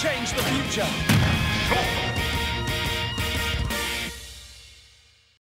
change the future.